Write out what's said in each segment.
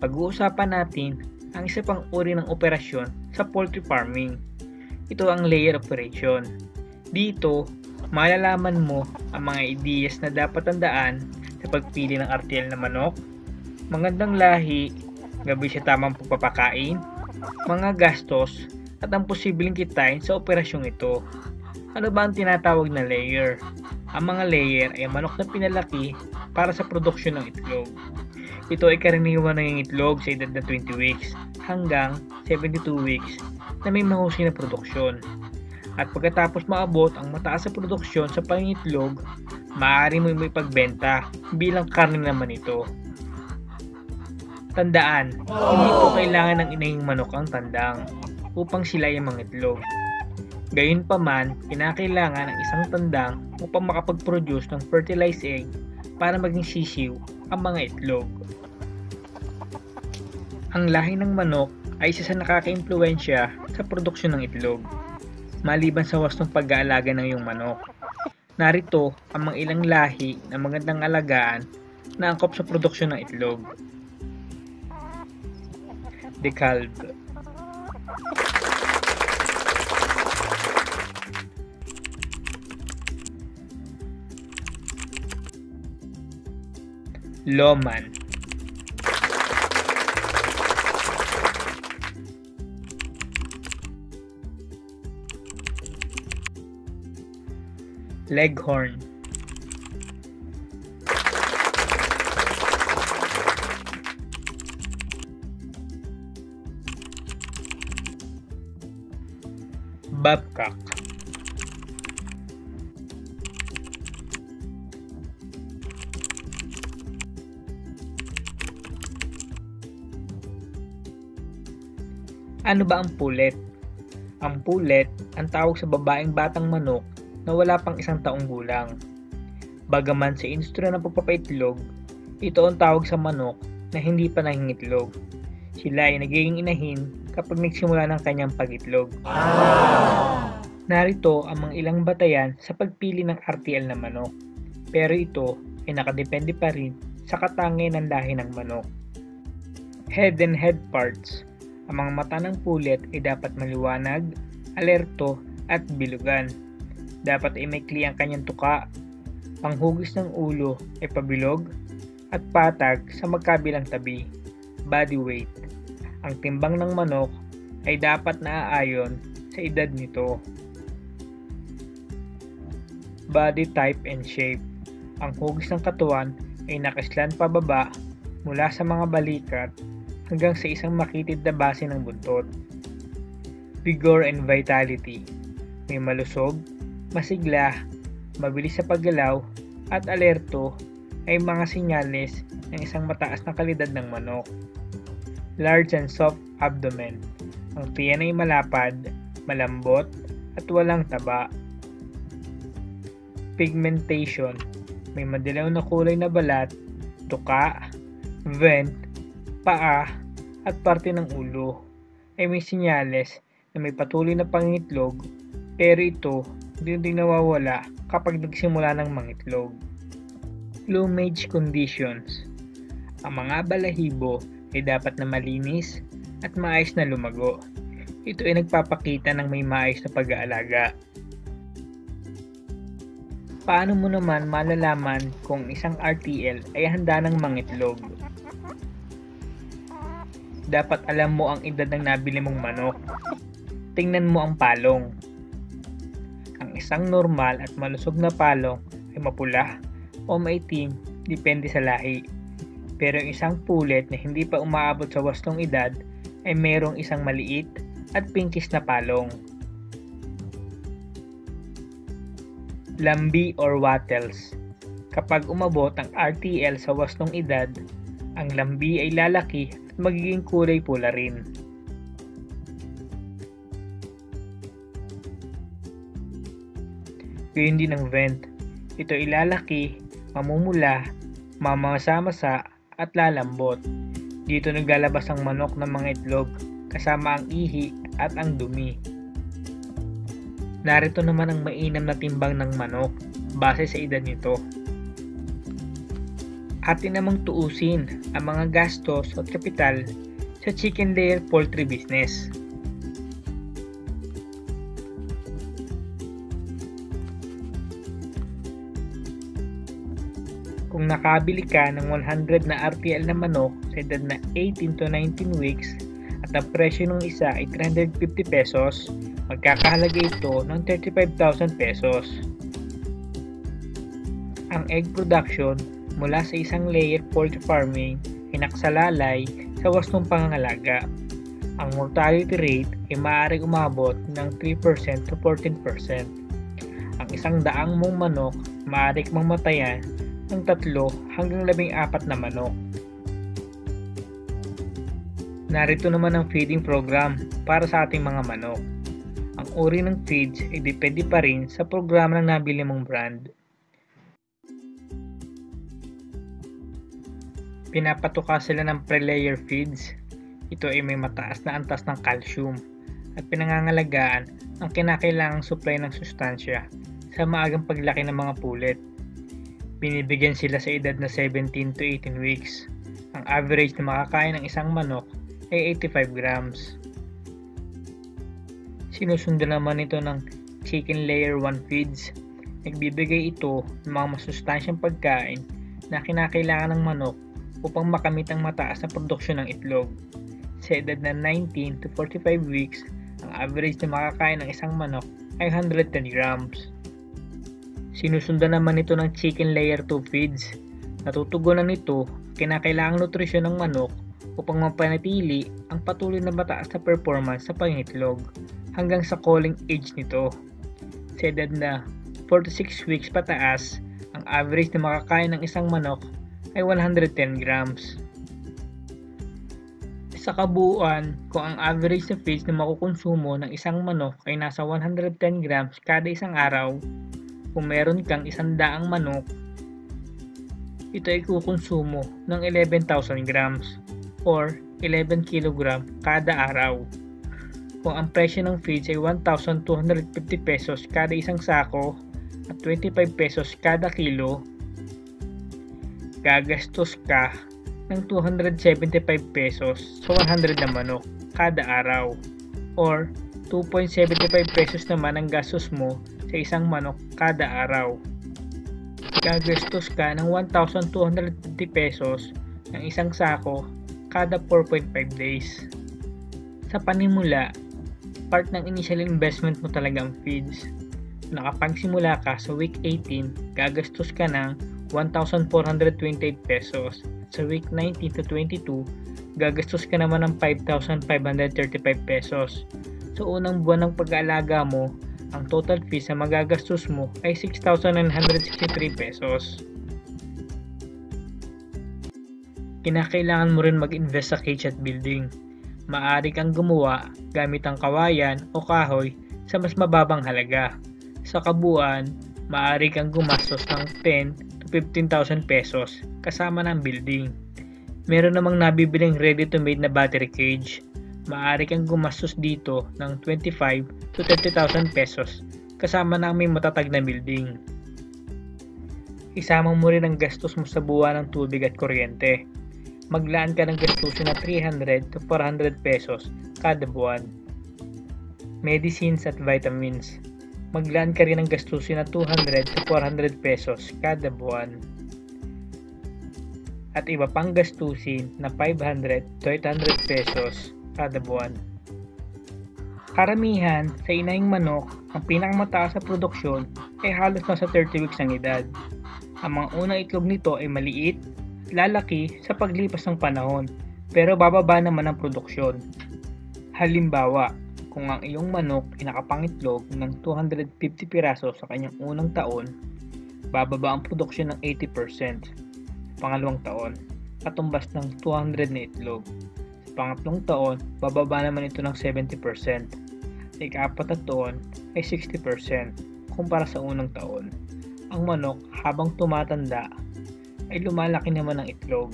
pag-uusapan natin ang isa pang uri ng operasyon sa poultry farming. Ito ang layer operation. Dito, malalaman mo ang mga ideas na dapat tandaan sa pagpili ng RTL na manok, magandang lahi, gabi sa tamang pagpapakain, mga gastos, at ang posibleng kitain sa operasyong ito. Ano ba ang tinatawag na layer? Ang mga layer ay manok na pinalaki para sa produksyon ng itlog. Ito ay karaniwan ng itlog sa edad na 20 weeks hanggang 72 weeks na may mahusay na produksyon. At pagkatapos maabot ang mataas sa produksyon sa pangitlog, maaari mo may pagbenta bilang karne naman ito. Tandaan, hindi po kailangan ng inahing manok ang tandang upang sila ay mangitlog. Gayunpaman, kinakailangan ng isang tandang upang makapag-produce ng fertilized egg para maging sisiw ang mga itlog. Ang lahi ng manok ay isa sa nakaka-impluensya sa produksyon ng itlog. Maliban sa wastong pag-aalaga ng iyong manok. Narito ang mga ilang lahi na magandang alagaan na angkop sa produksyon ng itlog. DeKalb Loman. Leghorn Ano ba ang pulet? Ang pulet ang tawag sa babaeng batang manok na wala pang isang taong gulang. Bagaman sa industriya ng pagpapaitlog, ito ang tawag sa manok na hindi pa nangingitlog. Sila ay nagiging inahin kapag nagsimula ng kanyang pagitlog. Ah! Narito ang mga ilang batayan sa pagpili ng RTL na manok. Pero ito ay nakadepende pa rin sa katangay ng lahi ng manok. Head and head parts. Ang mga mata ng pulet ay dapat maliwanag, alerto at bilugan. Dapat ay maikli ang kanyang tuka. Ang hugis ng ulo ay pabilog at patag sa magkabilang tabi. Body weight. Ang timbang ng manok ay dapat naaayon sa edad nito. Body type and shape. Ang hugis ng katawan ay nakislan pababa mula sa mga balikat hanggang sa isang makitid na base ng buntot. Vigor and vitality. May malusog, masigla, mabilis sa paggalaw, at alerto ay mga sinyales ng isang mataas na kalidad ng manok. Large and soft abdomen. Ang tiyan ay malapad, malambot, at walang taba. Pigmentation. May madilaw na kulay na balat, tuka, vent, paa, at parte ng ulo ay may sinyales na may patuloy na pangitlog pero ito hindi din nawawala kapag nagsimula ng mangitlog. Plumage conditions Ang mga balahibo ay dapat na malinis at maayos na lumago. Ito ay nagpapakita ng may maayos na pag-aalaga. Paano mo naman malalaman kung isang RTL ay handa ng mangitlog? Dapat alam mo ang edad ng nabili mong manok. Tingnan mo ang palong. Ang isang normal at malusog na palong ay mapula o maitim depende sa lahi. Pero yung isang pulet na hindi pa umaabot sa wastong edad ay mayroong isang maliit at pinkish na palong. Lambi or wattles. Kapag umabot ang RTL sa wastong edad, ang lambi ay lalaki magiging kulay pula rin. Gayun din ang vent. Ito ay lalaki, mamumula, mamasamasa at lalambot. Dito naglalabas ang manok ng mga itlog kasama ang ihi at ang dumi. Narito naman ang mainam na timbang ng manok base sa edad nito. Atin namang tuusin ang mga gastos at kapital sa chicken layer poultry business. Kung nakabili ka ng 100 na RTL na manok sa edad na 18 to 19 weeks at ang presyo ng isa ay 350 pesos, magkakahalaga ito ng 35,000 pesos. Ang egg production mula sa isang layer poultry farming ay nakasalalay sa wastong pangangalaga. Ang mortality rate ay maaaring umabot ng 3% to 14%. Ang isang daang mong manok maaari mamatayan ng tatlo hanggang labing apat na manok. Narito naman ang feeding program para sa ating mga manok. Ang uri ng feeds ay depende pa rin sa programa ng nabili mong brand. Pinapatuka sila ng pre-layer feeds. Ito ay may mataas na antas ng calcium at pinangangalagaan ang kinakailangang supply ng sustansya sa maagang paglaki ng mga pulit. Binibigyan sila sa edad na 17 to 18 weeks. Ang average na makakain ng isang manok ay 85 grams. Sinusundan naman ito ng Chicken Layer 1 Feeds. Nagbibigay ito ng mga masustansyang pagkain na kinakailangan ng manok upang makamit ang mataas na produksyon ng itlog. Sa edad na 19 to 45 weeks, ang average na makakain ng isang manok ay 110 grams. Sinusundan naman ito ng chicken layer 2 feeds. Natutugunan nito kinakailangang nutrisyon ng manok upang mapanatili ang patuloy na mataas na performance sa pangitlog hanggang sa calling age nito. Sa edad na 46 weeks pataas, ang average na makakain ng isang manok ay 110 grams. Sa kabuuan, kung ang average na feeds na makukonsumo ng isang manok ay nasa 110 grams kada isang araw, kung meron kang isang daang manok, ito ay kukonsumo ng 11,000 grams or 11 kg kada araw. Kung ang presyo ng feeds ay 1,250 pesos kada isang sako at 25 pesos kada kilo, gagastos ka ng 275 pesos sa 100 na manok kada araw or 2.75 pesos naman ang gastos mo sa isang manok kada araw. Gagastos ka ng 1,250 pesos ng isang sako kada 4.5 days. Sa panimula, part ng initial investment mo talaga ang feeds. Nakapagsimula ka sa week 18, gagastos ka ng 1,428 pesos. Sa week 19 to 22, gagastos ka naman ng 5,535 pesos. Sa unang buwan ng pag-aalaga mo, ang total fees na magagastos mo ay 6,963 pesos. Kinakailangan mo rin mag-invest sa cage at building. Maaari kang gumawa gamit ang kawayan o kahoy sa mas mababang halaga. Sa kabuuan, maaari kang gumastos ng 10 to 15,000 pesos kasama ng building. Meron namang nabibiling ready-to-made na battery cage maaari kang gumastos dito ng 25 to 30,000 pesos kasama ang may matatag na building. Isama mo rin ang gastos mo sa buwan ng tubig at kuryente. Maglaan ka ng gastusin na 300 to 400 pesos kada buwan. Medicines at vitamins. Maglaan ka rin ng gastusin na 200 to 400 pesos kada buwan at iba pang gastusin na 500 to 800 pesos kada buwan. Karamihan sa inahing manok, ang pinakamataas sa produksyon ay halos nasa 30 weeks ng edad. Ang mga unang itlog nito ay maliit, lalaki sa paglipas ng panahon, pero bababa naman ang produksyon. Halimbawa, kung ang iyong manok ay nakapangitlog ng 250 piraso sa kanyang unang taon, bababa ang produksyon ng 80% pangalawang taon, katumbas ng 200 na itlog pangatlong taon, bababa naman ito ng 70%. Ika-apat na taon ay 60% kumpara sa unang taon. Ang manok habang tumatanda ay lumalaki naman ang itlog.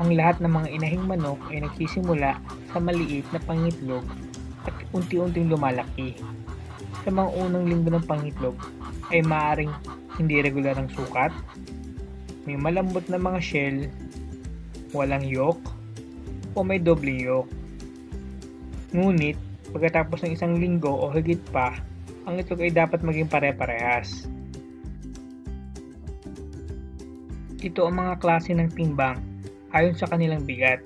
Ang lahat ng mga inahing manok ay nagsisimula sa maliit na pangitlog at unti-unting lumalaki. Sa mga unang linggo ng pangitlog ay maaaring hindi regular ang sukat, may malambot na mga shell, walang yolk, o may doble yolk. Ngunit, pagkatapos ng isang linggo o higit pa, ang itlog ay dapat maging pare-parehas. Ito ang mga klase ng timbang ayon sa kanilang bigat.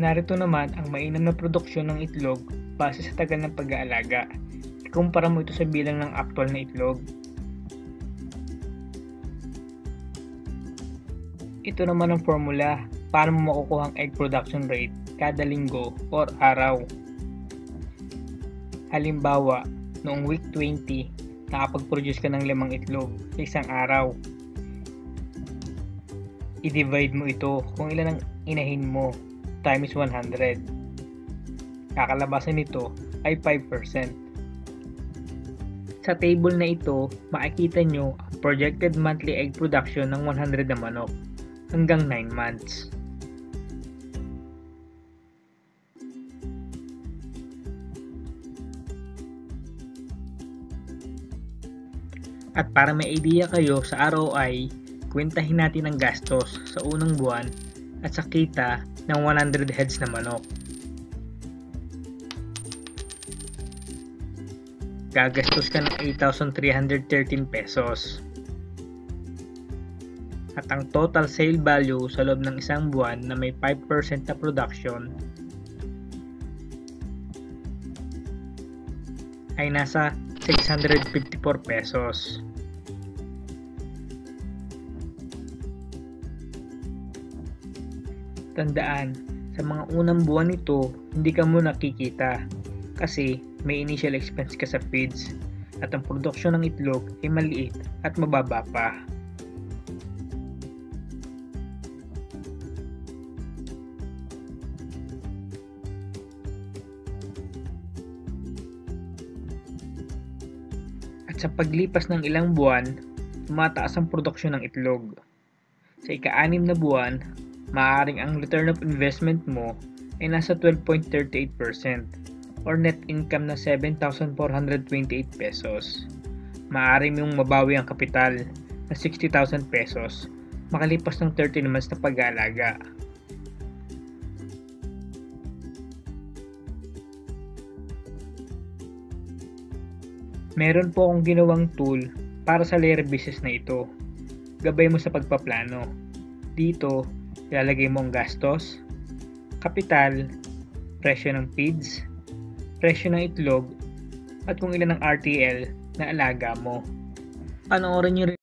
Narito naman ang mainam na produksyon ng itlog base sa tagal ng pag-aalaga. Ikumpara mo ito sa bilang ng aktwal na itlog. Ito naman ang formula para mo makukuha ang egg production rate kada linggo or araw. Halimbawa, noong week 20, nakapag-produce ka ng limang itlog sa isang araw. I-divide mo ito kung ilan ang inahin mo times 100. Kakalabasan nito ay 5%. Sa table na ito, makikita nyo ang projected monthly egg production ng 100 na manok hanggang 9 months. At para may idea kayo sa ROI, kwentahin natin ang gastos sa unang buwan at sa kita ng 100 heads na manok. Gagastos ka ng 8,313 pesos. At ang total sale value sa loob ng isang buwan na may 5% na production ay nasa 654 pesos. Tandaan, sa mga unang buwan nito, hindi ka muna nakikita kasi may initial expense ka sa feeds at ang produksyon ng itlog ay maliit at mababa pa. At sa paglipas ng ilang buwan, tumataas ang produksyon ng itlog. Sa ika-anim na buwan, maaaring ang return of investment mo ay nasa 12.38% or net income na 7,428 pesos. Maaari mong mabawi ang kapital na 60,000 pesos makalipas ng 13 months na pag-aalaga. Meron po akong ginawang tool para sa layer business na ito. Gabay mo sa pagpaplano. Dito, ilalagay mo ang gastos, kapital, presyo ng feeds, presyo ng itlog, at kung ilan ang RTL na alaga mo. Panoorin nyo rin